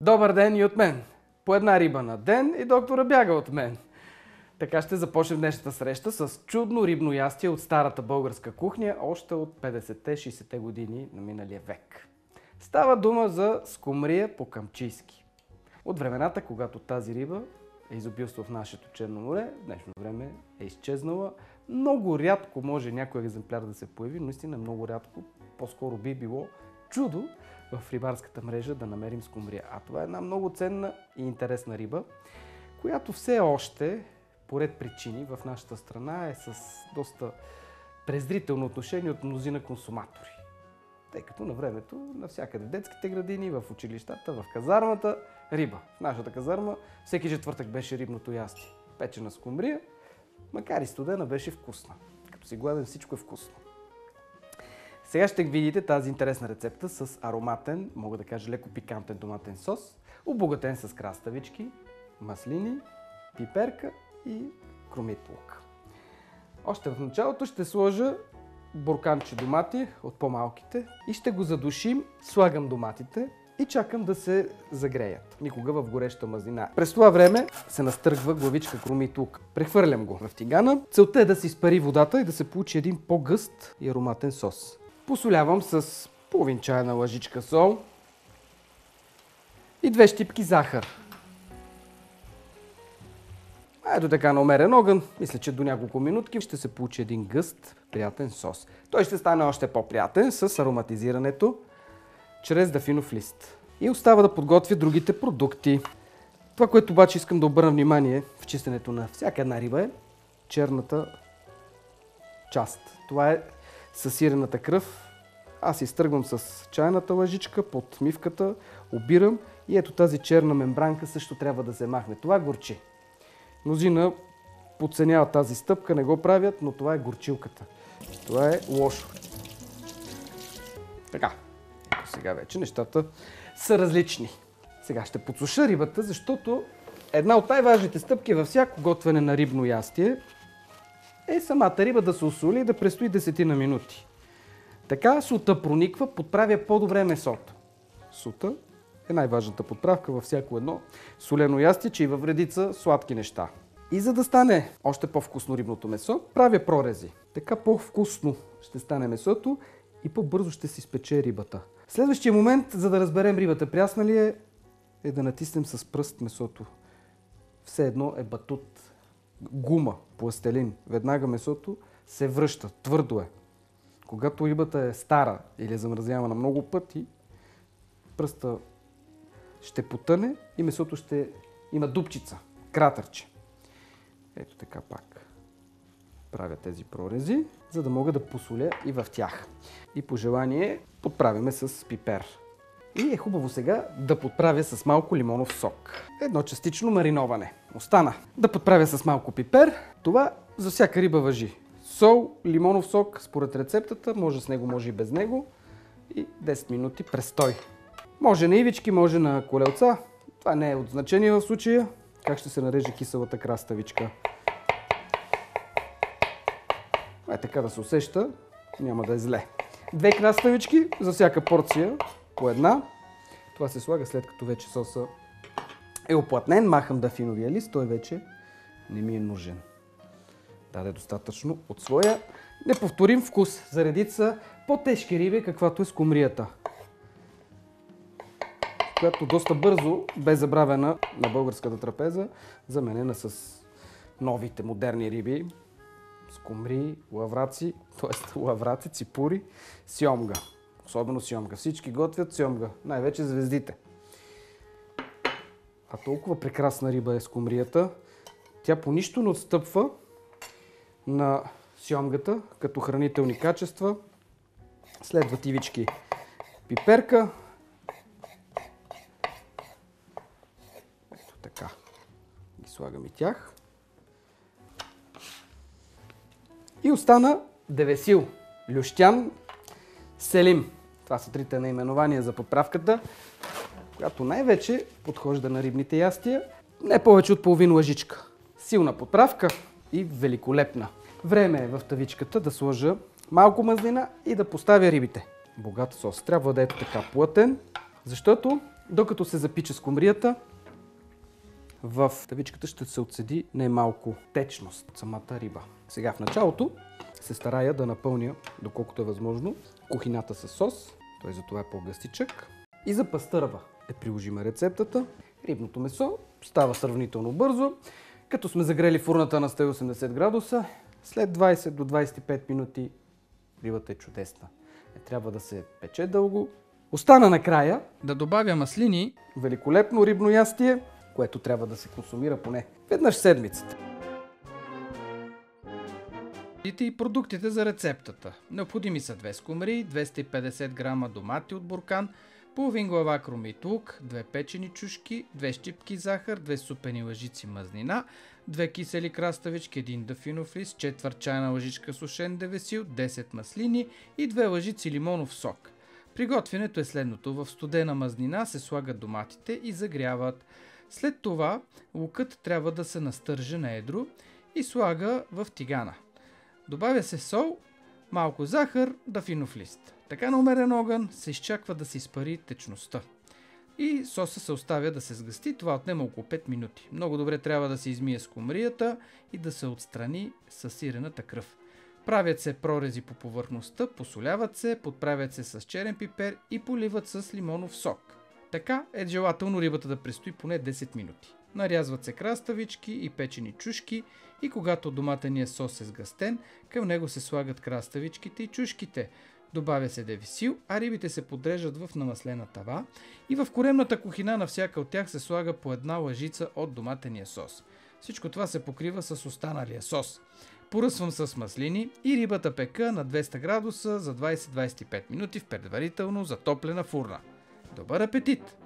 Добър ден и от мен. По една риба на ден и доктора бяга от мен. Така ще започнем днешната среща с чудно рибно ястие от старата българска кухня, още от 50-60-те години на миналия век. Става дума за скумрия по камчийски. От времената, когато тази риба е изобилство в нашето Черно море, в днешно време е изчезнала. Много рядко може някой екземпляр да се появи, но наистина много рядко. По-скоро би било чудо в рибарската мрежа да намерим скумрия. А това е една много ценна и интересна риба, която все още, поред причини, в нашата страна е с доста презрително отношение от мнозина консуматори. Тъй като на времето, навсякъде в детските градини, в училищата, в казармата, риба. В нашата казарма всеки четвъртък беше рибното ястие. Печена скумрия, макар и студена, беше вкусна. Като си гладен, всичко е вкусно. Сега ще видите тази интересна рецепта с ароматен, мога да кажа леко пикантен томатен сос, обогатен с краставички, маслини, пиперка и кромит лук. Още в началото ще сложа бурканче домати от по-малките и ще го задушим. Слагам доматите и чакам да се загреят. Никога в гореща мазнина. През това време се настъргва главичка кромит лук. Прехвърлям го в тигана. Целта е да се изпари водата и да се получи един по-гъст и ароматен сос. Посолявам с половин чайна лъжичка сол и две щипки захар. Ето така на умерен огън. Мисля, че до няколко минутки ще се получи един гъст, приятен сос. Той ще стане още по-приятен с ароматизирането чрез дафинов лист. И остава да подготвя другите продукти. Това, което обаче искам да обърна внимание в чистенето на всяка една риба е черната част. Това е със сирената кръв. Аз изтръгвам с чайната лъжичка под мивката, обирам и ето тази черна мембранка също трябва да се махне. Това горчи. Мнозина подценяват тази стъпка, не го правят, но това е горчилката. Това е лошо. Така, сега вече нещата са различни. Сега ще подсуша рибата, защото една от най-важните стъпки във всяко готвене на рибно ястие е самата риба да се осоли и да престои десетина минути. Така сута прониква, подправя по-добре месото. Сута е най-важната подправка във всяко едно солено ястие, че и във редица сладки неща. И за да стане още по-вкусно рибното месо, правя прорези. Така по-вкусно ще стане месото и по-бързо ще се изпече рибата. Следващия момент, за да разберем рибата прясна ли е, е да натиснем с пръст месото. Все едно е батут, гума, пластелин. Веднага месото се връща, твърдо е. Когато рибата е стара или е замразявана много пъти, пръста ще потъне и месото ще има дупчица, кратърче. Ето така пак правя тези прорези, за да мога да посоля и в тях. И по желание подправяме с пипер. И е хубаво сега да подправя с малко лимонов сок. Едно частично мариноване. Остана да подправя с малко пипер. Това за всяка риба въжи. Сол, лимонов сок, според рецептата, може с него, може и без него. И 10 минути престой. Може на ивички, може на колелца. Това не е от значение в случая. Как ще се нареже киселата краставичка. Е така да се усеща, няма да е зле. Две краставички за всяка порция, по една. Това се слага след като вече соса е оплътнен. Махам дафиновия лист, той вече не ми е нужен. Даде достатъчно от своя неповторим вкус за редица по-тежки риби, каквато е скумрията която доста бързо бе забравена на българската трапеза, заменена с новите модерни риби, скумри, лавраци, т.е. лавраци, ципури, сьомга. Особено сьомга. Всички готвят сьомга, най-вече звездите. А толкова прекрасна риба е скумрията. Тя по нищо не отстъпва на сьомгата като хранителни качества. Следват ивички пиперка, Така. Ги слагам и тях. И остана Девесил, Лющян, Селим. Това са трите наименования за подправката, която най-вече подхожда на рибните ястия. Не повече от половин лъжичка. Силна подправка и великолепна. Време е в тавичката да сложа малко мазнина и да поставя рибите. Богат сос. Трябва да е така плътен, защото Докато се запича скумрията, в тавичката ще се отседи най-малко течност от самата риба. Сега в началото се старая да напълня, доколкото е възможно, кухината с сос. Той за това е по-гъстичък. И за пастърва е приложима рецептата. Рибното месо става сравнително бързо. Като сме загрели фурната на 180 градуса, след 20 до 25 минути рибата е чудесна. Не трябва да се пече дълго. Остана накрая Да добавя маслини, великолепно рибно ястие, което трябва да се консумира поне веднъж седмицата. и продуктите за рецептата. Необходими са 2 скумри, 250 грама домати от буркан, половин глава кромит лук, 2 печени чушки, 2 щипки захар, 2 супени лъжици мазнина, 2 кисели краставички, 1 дафинов лист, четвърт чайна лъжичка сушен девесил, 10 маслини и 2 лъжици лимонов сок. Приготвянето е следното. В студена мазнина се слагат доматите и загряват. След това лукът трябва да се настърже на едро и слага в тигана. Добавя се сол, малко захар, дафинов лист. Така на умерен огън се изчаква да се изпари течността. И соса се оставя да се сгъсти. Това отнема около 5 минути. Много добре трябва да се измие скумрията и да се отстрани със сирената кръв. Правят се прорези по повърхността, посоляват се, подправят се с черен пипер и поливат с лимонов сок. Така е желателно рибата да престои поне 10 минути. Нарязват се краставички и печени чушки и когато доматеният сос е сгъстен, към него се слагат краставичките и чушките. Добавя се девисил, а рибите се подрежат в намаслена тава и в коремната кухина на всяка от тях се слага по една лъжица от доматения сос. Всичко това се покрива с останалия сос. Поръсвам с маслини и рибата пека на 200 градуса за 20-25 минути в предварително затоплена фурна. Добър апетит!